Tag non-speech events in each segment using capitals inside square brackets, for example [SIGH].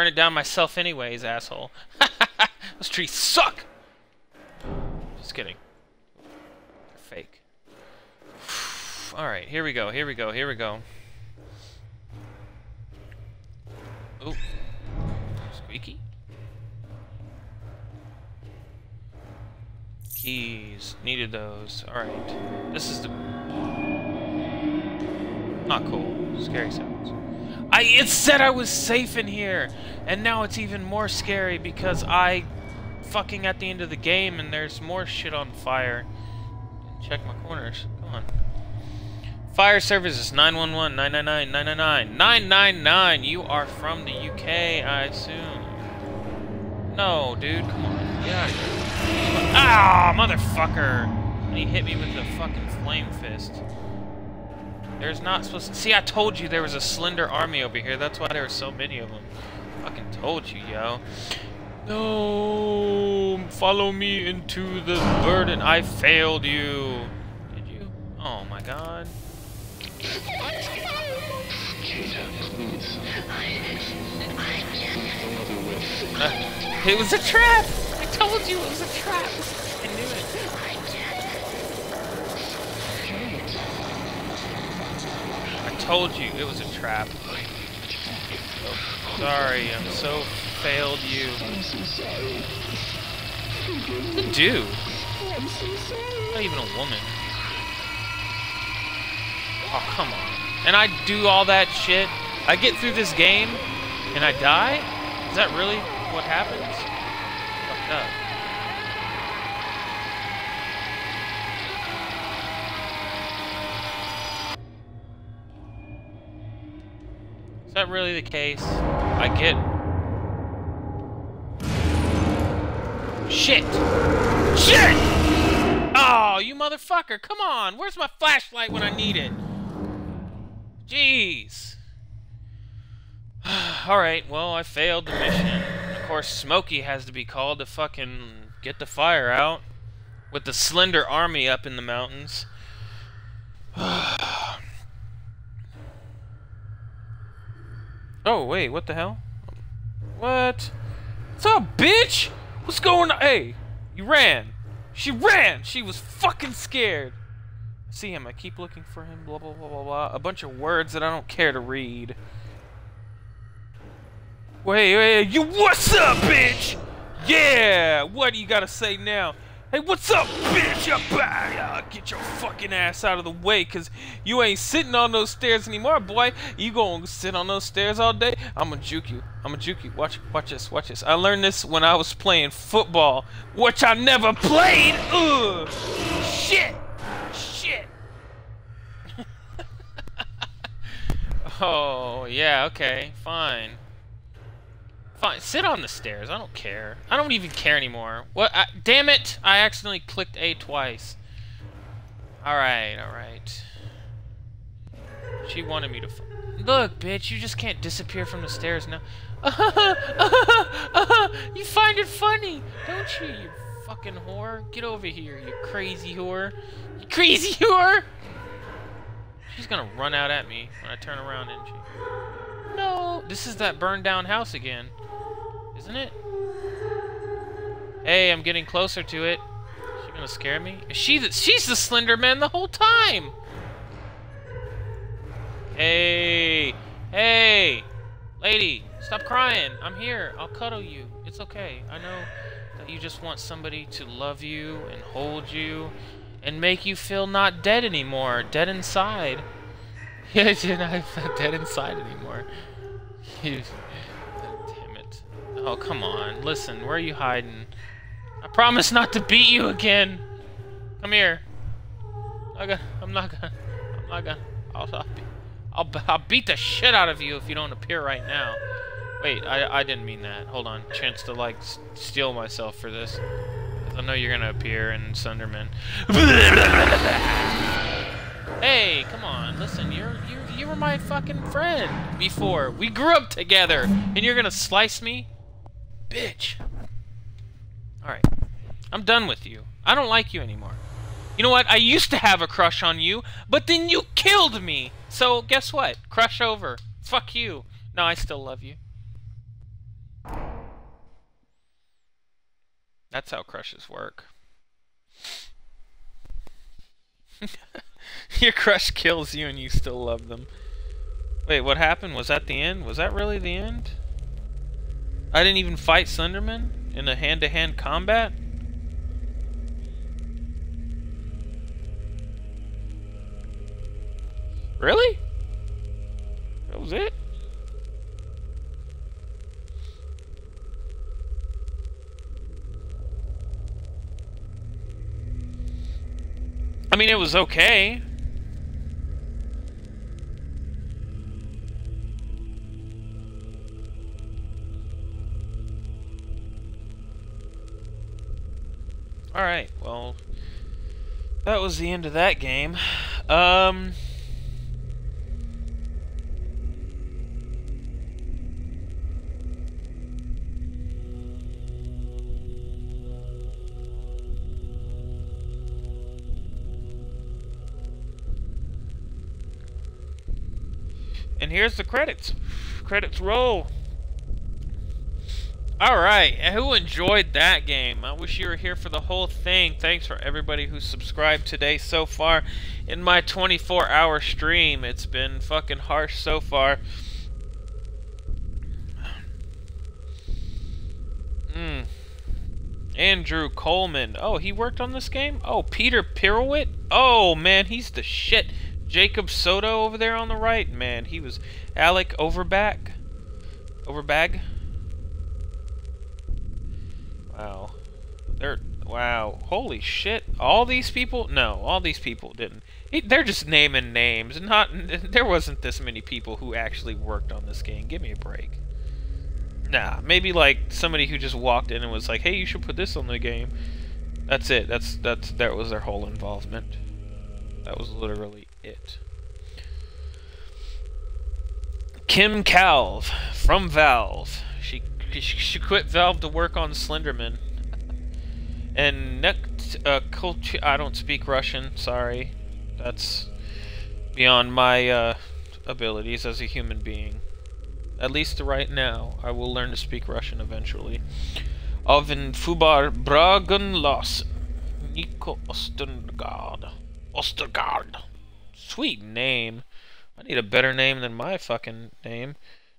burn it down myself anyways, asshole. [LAUGHS] Those trees suck! Just kidding. They're fake. [SIGHS] Alright, here we go, here we go, here we go. Ooh. Squeaky. Keys. Needed those. Alright. This is the... Not cool. Scary sounds. I it said I was safe in here, and now it's even more scary because I fucking at the end of the game and there's more shit on fire. Check my corners. Come on. Fire services 911 999 999 999. You are from the UK, I assume. No, dude, come on. Yeah. Ah, motherfucker! And he hit me with the fucking flame fist. There's not supposed to... See, I told you there was a slender army over here. That's why there were so many of them. Fucking told you, yo. No, follow me into the burden. I failed you. Did you? Oh my god. Uh, [LAUGHS] it was a trap! I told you it was a trap! I knew it. I told you it was a trap. Sorry, I'm so failed you. The dude. Not even a woman. Oh, come on. And I do all that shit. I get through this game and I die? Is that really what happens? Fucked up. That really the case? I get... Shit! Shit! Oh, you motherfucker! Come on! Where's my flashlight when I need it? Jeez! [SIGHS] Alright, well, I failed the mission. Of course, Smokey has to be called to fucking get the fire out. With the slender army up in the mountains. [SIGHS] oh, wait, what the hell? What? What's up, bitch? What's going on? Hey, you ran. She ran! She was fucking scared. I see him. I keep looking for him. Blah, blah, blah, blah, blah. A bunch of words that I don't care to read. Wait, wait, you what's up, bitch? Yeah! What do you gotta say now? Hey, what's up, bitch? Uh, get your fucking ass out of the way, cause you ain't sitting on those stairs anymore, boy. You gonna sit on those stairs all day? I'ma juke you. I'ma juke you. Watch, watch this, watch this. I learned this when I was playing football, which I never played. Ugh. Shit. Shit. [LAUGHS] oh yeah, okay, fine. Fine, sit on the stairs. I don't care. I don't even care anymore. What? I, damn it! I accidentally clicked A twice. Alright, alright. She wanted me to... Look, bitch, you just can't disappear from the stairs now. [LAUGHS] you find it funny, don't you, you fucking whore? Get over here, you crazy whore. You crazy [LAUGHS] whore! She's gonna run out at me when I turn around, isn't she? No! This is that burned down house again. Isn't it? Hey, I'm getting closer to it. Is she gonna scare me? Is she the, she's the Slender Man the whole time! Hey! Hey! Lady, stop crying. I'm here. I'll cuddle you. It's okay. I know that you just want somebody to love you and hold you and make you feel not dead anymore. Dead inside. [LAUGHS] Yeah, you're not [LAUGHS] dead inside anymore. [LAUGHS] Oh, come on. Listen, where are you hiding? I promise not to beat you again. Come here. I'm not gonna. I'm not gonna. I'll, I'll, I'll, I'll beat the shit out of you if you don't appear right now. Wait, I, I didn't mean that. Hold on. Chance to, like, steel myself for this. I know you're gonna appear in Slenderman. [LAUGHS] hey, come on. Listen, you're, you're, you were my fucking friend before. We grew up together, and you're gonna slice me? bitch. Alright. I'm done with you. I don't like you anymore. You know what? I used to have a crush on you, but then you killed me! So, guess what? Crush over. Fuck you. No, I still love you. That's how crushes work. [LAUGHS] Your crush kills you and you still love them. Wait, what happened? Was that the end? Was that really the end? I didn't even fight Slenderman in a hand-to-hand -hand combat? Really? That was it? I mean, it was okay. Alright, well, that was the end of that game. Um... And here's the credits. Credits roll. Alright, who enjoyed that game? I wish you were here for the whole thing. Thanks for everybody who subscribed today so far in my 24 hour stream. It's been fucking harsh so far. Hmm. Andrew Coleman. Oh, he worked on this game? Oh, Peter Pirouette? Oh, man, he's the shit. Jacob Soto over there on the right? Man, he was... Alec Overback? Overbag? Wow. They're wow. Holy shit. All these people? No, all these people didn't. they're just naming names. Not [LAUGHS] there wasn't this many people who actually worked on this game. Give me a break. Nah, maybe like somebody who just walked in and was like, "Hey, you should put this on the game." That's it. That's that's that was their whole involvement. That was literally it. Kim Calv from Valve. She quit Valve to work on Slenderman. And next, uh, I don't speak Russian. Sorry, that's beyond my uh, abilities as a human being. At least right now, I will learn to speak Russian eventually. Oven Fubar Bragan Los Nico Ostergaard. Ostergaard. Sweet name. I need a better name than my fucking name.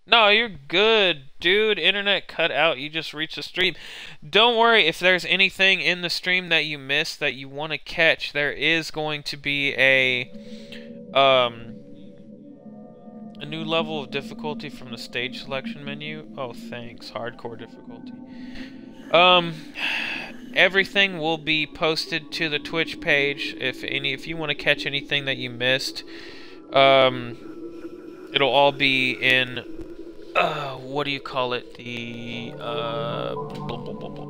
No, you're good, dude. Internet cut out. You just reached the stream. Don't worry if there's anything in the stream that you missed that you want to catch. There is going to be a um a new level of difficulty from the stage selection menu. Oh, thanks. Hardcore difficulty. Um everything will be posted to the Twitch page if any if you want to catch anything that you missed. Um it'll all be in uh, what do you call it? The, uh, blah, blah, blah,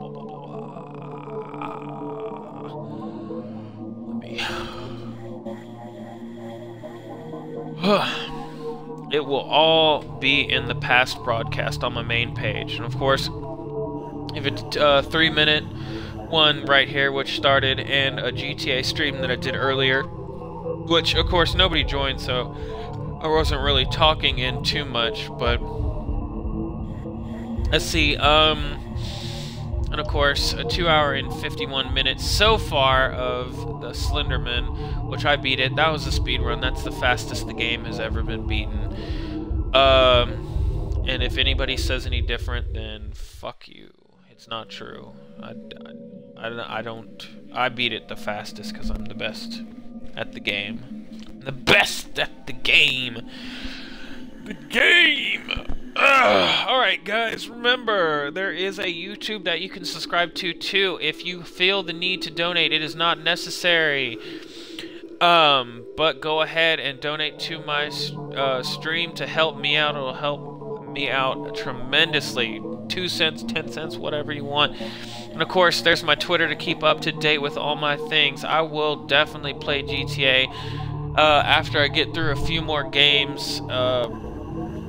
it will all be in the past broadcast on my main page. And of course, if it's uh, three minute one right here, which started in a GTA stream that I did earlier, which of course nobody joined, so I wasn't really talking in too much, but Let's see, um... And of course, a 2 hour and 51 minutes so far of the Slenderman, which I beat it. That was a speed run. That's the fastest the game has ever been beaten. Um, and if anybody says any different, then fuck you. It's not true. I, I, I, I don't... I beat it the fastest because I'm the best at the game. the best at the game! The game! Alright guys, remember, there is a YouTube that you can subscribe to too. If you feel the need to donate, it is not necessary. Um, but go ahead and donate to my uh, stream to help me out. It'll help me out tremendously. Two cents, ten cents, whatever you want. And of course, there's my Twitter to keep up to date with all my things. I will definitely play GTA uh, after I get through a few more games. Uh,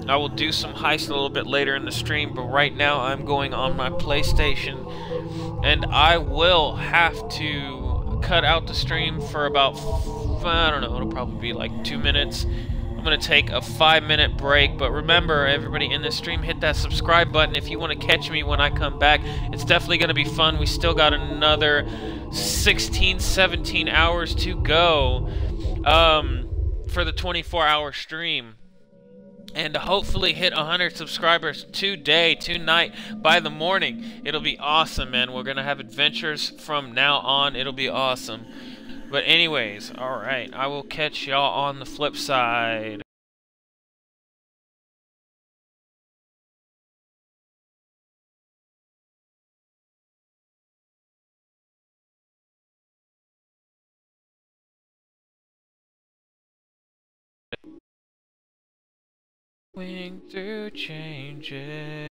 I will do some heist a little bit later in the stream, but right now I'm going on my PlayStation, and I will have to cut out the stream for about, I don't know, it'll probably be like two minutes. I'm I'm going to take a five minute break. But remember, everybody in this stream, hit that subscribe button if you want to catch me when I come back. It's definitely going to be fun. We still got another 16, 17 hours to go um, for the 24 hour stream and hopefully hit 100 subscribers today, tonight, by the morning. It'll be awesome, man. We're going to have adventures from now on. It'll be awesome. But anyways, alright. I will catch y'all on the flip side. Wing through changes.